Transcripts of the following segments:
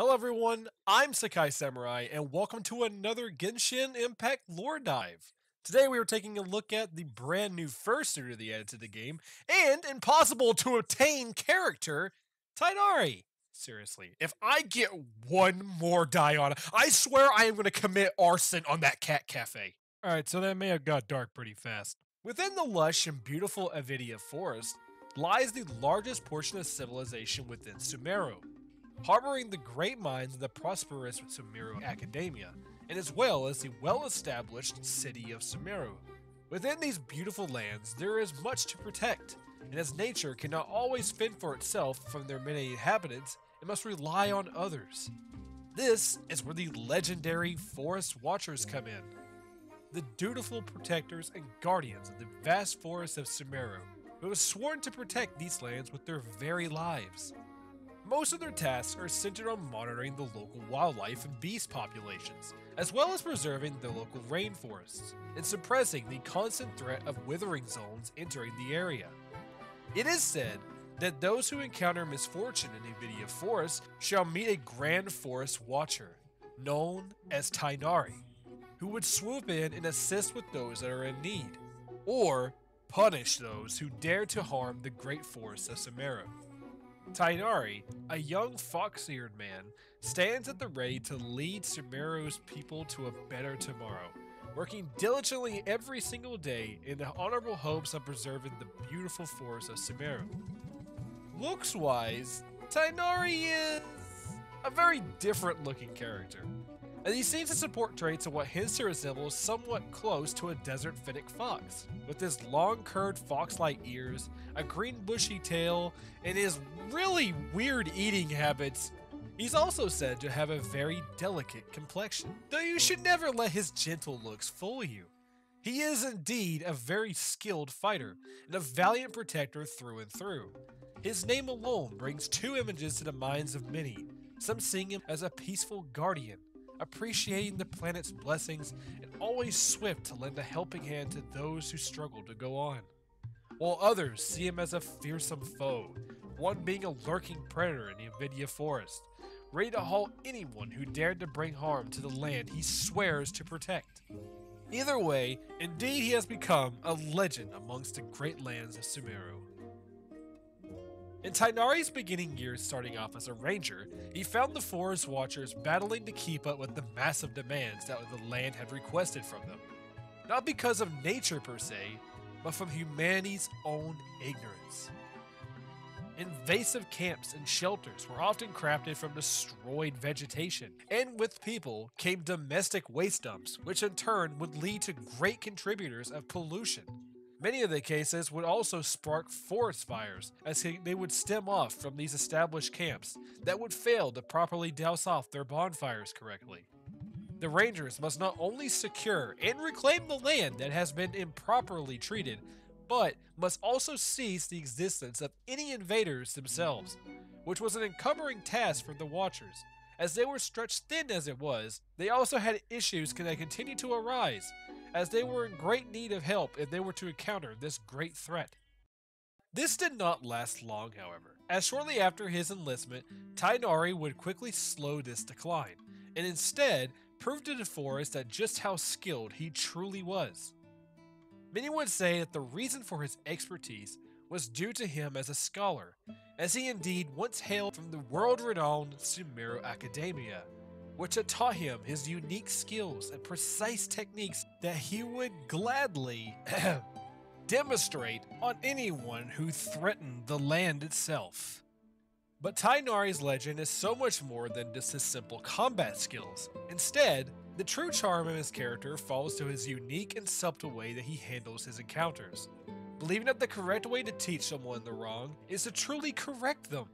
Hello everyone, I'm Sekai Samurai, and welcome to another Genshin Impact lore dive. Today we are taking a look at the brand new first to the added to the game, and impossible to obtain character, Tighnari. Seriously, if I get one more die on I swear I am going to commit arson on that cat cafe. Alright, so that may have got dark pretty fast. Within the lush and beautiful Avidya forest lies the largest portion of civilization within Sumeru, harboring the great minds of the prosperous Sumeru Academia, and as well as the well-established city of Sumeru. Within these beautiful lands, there is much to protect, and as nature cannot always fend for itself from their many inhabitants, it must rely on others. This is where the legendary Forest Watchers come in, the dutiful protectors and guardians of the vast forests of Sumeru, who have sworn to protect these lands with their very lives. Most of their tasks are centered on monitoring the local wildlife and beast populations, as well as preserving the local rainforests, and suppressing the constant threat of withering zones entering the area. It is said that those who encounter misfortune in Avidya Forest shall meet a Grand Forest Watcher, known as Tighnari, who would swoop in and assist with those that are in need, or punish those who dare to harm the great forest of Sumeru. Tighnari, a young fox-eared man, stands at the ready to lead Sumeru's people to a better tomorrow, working diligently every single day in the honorable hopes of preserving the beautiful forests of Sumeru. Looks-wise, Tighnari is a very different looking character, and he seems to support traits of what hints to resemble somewhat close to a desert fennec fox, with his long curved fox-like ears, a green bushy tail, and his really weird eating habits. He's also said to have a very delicate complexion, though you should never let his gentle looks fool you. He is indeed a very skilled fighter, and a valiant protector through and through. His name alone brings two images to the minds of many, some seeing him as a peaceful guardian, appreciating the planet's blessings, and always swift to lend a helping hand to those who struggle to go on. While others see him as a fearsome foe, one being a lurking predator in the Avidya forest, ready to halt anyone who dared to bring harm to the land he swears to protect. Either way, indeed he has become a legend amongst the great lands of Sumeru. In Tighnari's beginning years starting off as a ranger, he found the Forest Watchers battling to keep up with the massive demands that the land had requested from them. Not because of nature per se, but from humanity's own ignorance. Invasive camps and shelters were often crafted from destroyed vegetation, and with people came domestic waste dumps, which in turn would lead to great contributors of pollution. Many of the cases would also spark forest fires, as they would stem off from these established camps that would fail to properly douse off their bonfires correctly. The Rangers must not only secure and reclaim the land that has been improperly treated, but must also cease the existence of any invaders themselves, which was an encumbering task for the Watchers. As they were stretched thin as it was, they also had issues that continued to arise, as they were in great need of help if they were to encounter this great threat. This did not last long, however, as shortly after his enlistment, Tighnari would quickly slow this decline, and instead prove to the forest that just how skilled he truly was. Many would say that the reason for his expertise was due to him as a scholar, as he indeed once hailed from the world-renowned Sumeru Academia, which had taught him his unique skills and precise techniques that he would gladly demonstrate on anyone who threatened the land itself. But Tighnari's legend is so much more than just his simple combat skills. Instead, the true charm of his character falls to his unique and subtle way that he handles his encounters. Believing that the correct way to teach someone the wrong is to truly correct them.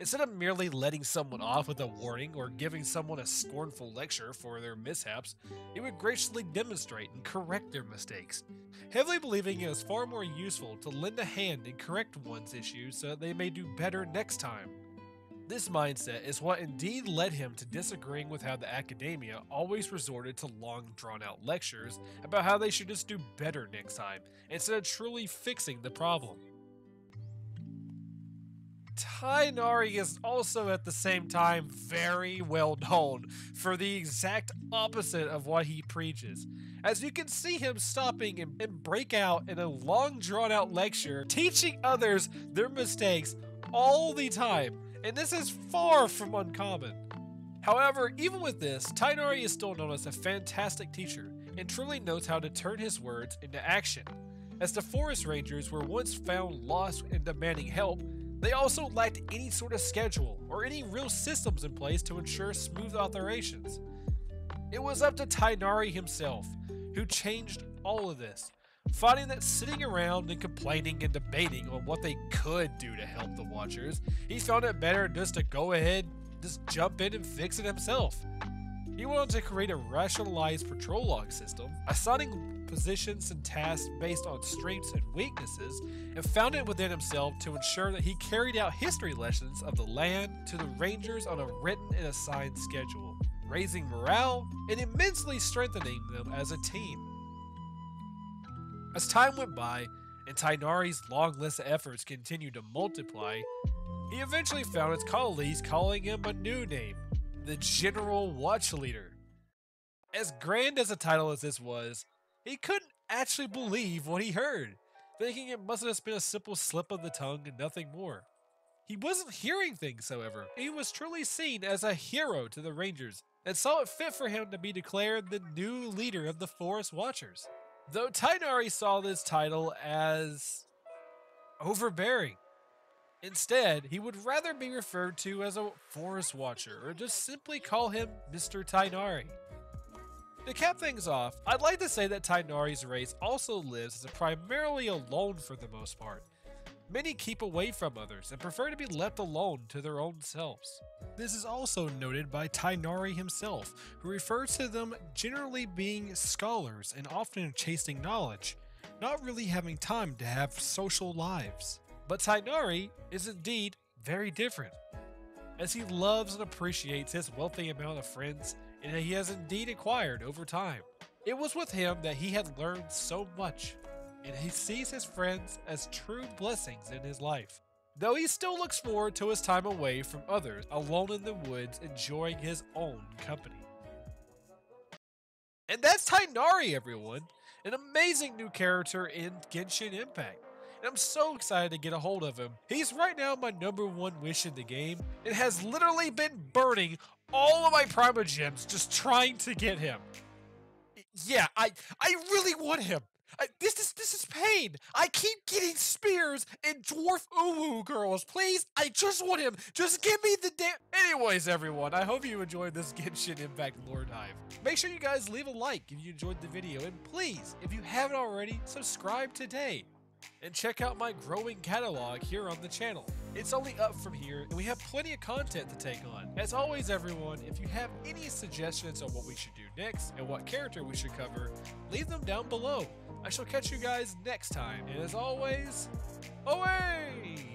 Instead of merely letting someone off with a warning or giving someone a scornful lecture for their mishaps, he would graciously demonstrate and correct their mistakes, heavily believing it is far more useful to lend a hand and correct one's issues so that they may do better next time. This mindset is what indeed led him to disagreeing with how the academia always resorted to long drawn out lectures about how they should just do better next time, instead of truly fixing the problem. Tighnari is also at the same time very well known for the exact opposite of what he preaches. As you can see him stopping and, and break out in a long drawn out lecture, teaching others their mistakes all the time, and this is far from uncommon. However, even with this, Tighnari is still known as a fantastic teacher and truly knows how to turn his words into action. As the forest rangers were once found lost and demanding help, they also lacked any sort of schedule or any real systems in place to ensure smooth operations. It was up to Tighnari himself, who changed all of this, finding that sitting around and complaining and debating on what they could do to help the Watchers, he found it better just to go ahead, just jump in and fix it himself. He wanted to create a rationalized patrol log system, assigning positions and tasks based on strengths and weaknesses, and found it within himself to ensure that he carried out history lessons of the land to the Rangers on a written and assigned schedule, raising morale and immensely strengthening them as a team. As time went by, and Tighnari's long list of efforts continued to multiply, he eventually found his colleagues calling him a new name, the General Watch Leader. As grand as a title as this was, he couldn't actually believe what he heard, thinking it must have just been a simple slip of the tongue and nothing more. He wasn't hearing things, however. He was truly seen as a hero to the Rangers and saw it fit for him to be declared the new leader of the Forest Watchers. Though Tighnari saw this title as overbearing. Instead, he would rather be referred to as a Forest Watcher or just simply call him Mr. Tighnari. To cap things off, I'd like to say that Tighnari's race also lives as a primarily alone for the most part. Many keep away from others and prefer to be left alone to their own selves. This is also noted by Tighnari himself, who refers to them generally being scholars and often chasing knowledge, not really having time to have social lives. But Tighnari is indeed very different, as he loves and appreciates his wealthy amount of friends and he has indeed acquired over time. It was with him that he had learned so much, and he sees his friends as true blessings in his life. Though he still looks forward to his time away from others, alone in the woods, enjoying his own company. And that's Tighnari, everyone! An amazing new character in Genshin Impact and I'm so excited to get a hold of him. He's right now my number one wish in the game. It has literally been burning all of my Primogems just trying to get him. Yeah, I I really want him. I, this is this is pain. I keep getting spears and dwarf uwu girls. Please, I just want him. Just give me the damn. Anyways, everyone, I hope you enjoyed this Genshin Impact Lore Dive. Make sure you guys leave a like if you enjoyed the video, and please, if you haven't already, subscribe today and check out my growing catalog here on the channel. It's only up from here, and we have plenty of content to take on. As always, everyone, if you have any suggestions on what we should do next and what character we should cover, leave them down below. I shall catch you guys next time, and as always, away!